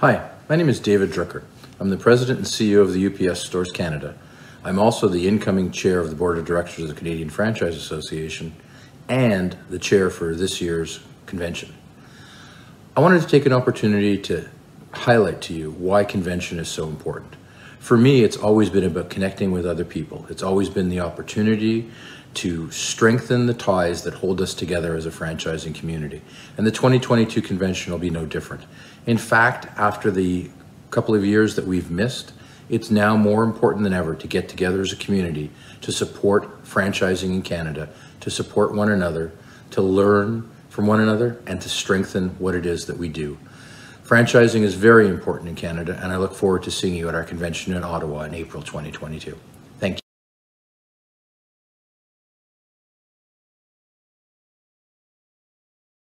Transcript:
Hi, my name is David Druker. I'm the President and CEO of the UPS Stores Canada. I'm also the incoming chair of the Board of Directors of the Canadian Franchise Association and the chair for this year's convention. I wanted to take an opportunity to highlight to you why convention is so important. For me, it's always been about connecting with other people. It's always been the opportunity to strengthen the ties that hold us together as a franchising community. And the 2022 convention will be no different. In fact, after the couple of years that we've missed, it's now more important than ever to get together as a community to support franchising in Canada, to support one another, to learn from one another, and to strengthen what it is that we do. Franchising is very important in Canada, and I look forward to seeing you at our convention in Ottawa in April 2022.